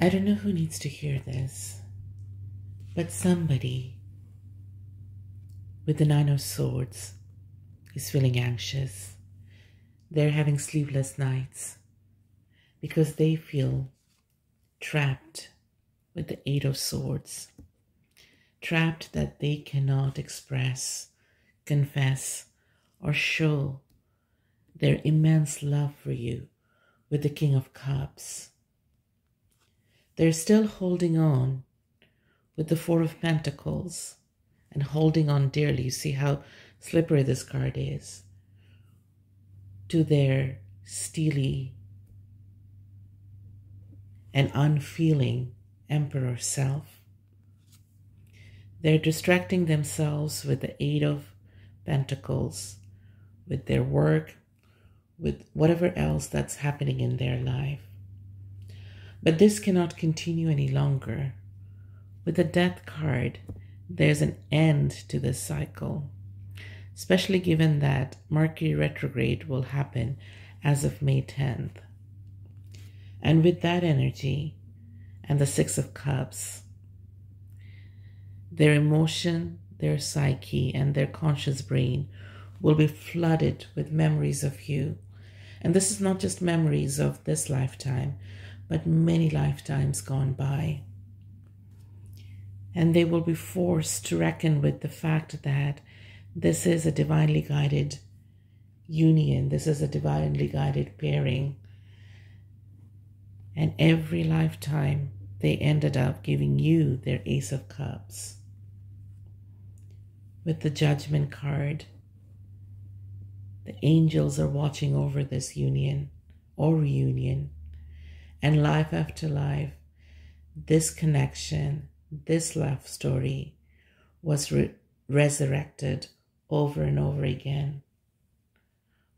I don't know who needs to hear this, but somebody with the Nine of Swords is feeling anxious. They're having sleepless nights because they feel trapped with the Eight of Swords, trapped that they cannot express, confess, or show their immense love for you with the King of Cups. They're still holding on with the Four of Pentacles and holding on dearly. You see how slippery this card is to their steely and unfeeling Emperor self. They're distracting themselves with the Eight of Pentacles, with their work, with whatever else that's happening in their life. But this cannot continue any longer. With the death card, there's an end to this cycle, especially given that Mercury retrograde will happen as of May 10th. And with that energy and the Six of Cups, their emotion, their psyche, and their conscious brain will be flooded with memories of you. And this is not just memories of this lifetime, but many lifetimes gone by. And they will be forced to reckon with the fact that this is a divinely guided union, this is a divinely guided pairing. And every lifetime, they ended up giving you their Ace of Cups. With the Judgment card, the angels are watching over this union or reunion and life after life, this connection, this love story was re- resurrected over and over again,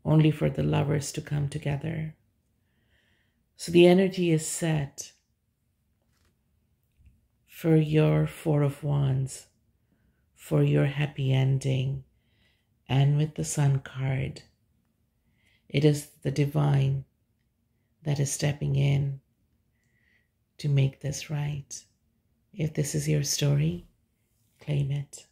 only for the lovers to come together. So the energy is set for your Four of Wands, for your happy ending, and with the Sun card. It is the divine that is stepping in to make this right. If this is your story, claim it.